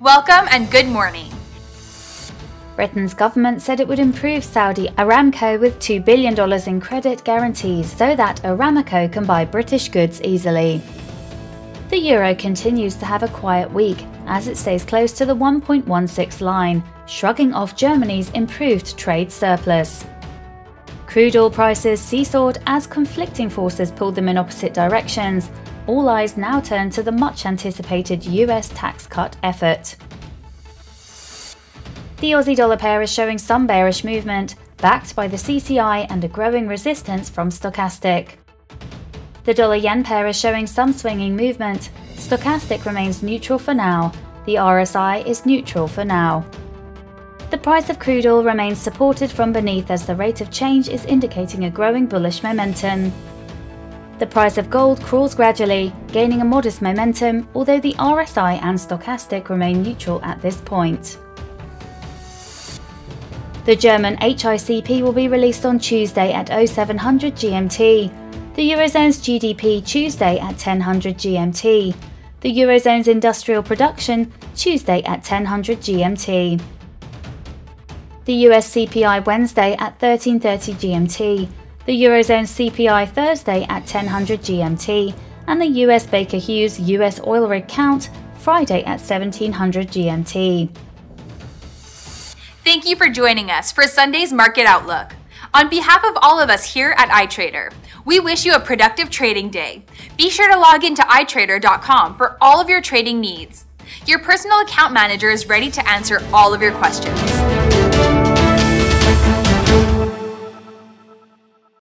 Welcome and good morning. Britain's government said it would improve Saudi Aramco with $2 billion in credit guarantees so that Aramco can buy British goods easily. The euro continues to have a quiet week as it stays close to the 1.16 line, shrugging off Germany's improved trade surplus. Crude oil prices seesawed as conflicting forces pulled them in opposite directions. All eyes now turn to the much anticipated US tax cut effort. The Aussie dollar pair is showing some bearish movement, backed by the CCI and a growing resistance from stochastic. The dollar yen pair is showing some swinging movement. Stochastic remains neutral for now. The RSI is neutral for now. The price of crude oil remains supported from beneath as the rate of change is indicating a growing bullish momentum. The price of gold crawls gradually, gaining a modest momentum, although the RSI and stochastic remain neutral at this point. The German HICP will be released on Tuesday at 0700 GMT, the Eurozone's GDP Tuesday at 1000 GMT, the Eurozone's industrial production Tuesday at 1000 GMT the US CPI Wednesday at 13:30 GMT, the Eurozone CPI Thursday at 10:00 GMT, and the US Baker Hughes US oil rig count Friday at 1700 GMT. Thank you for joining us for Sunday's Market Outlook. On behalf of all of us here at iTrader, we wish you a productive trading day. Be sure to log into iTrader.com for all of your trading needs. Your personal account manager is ready to answer all of your questions.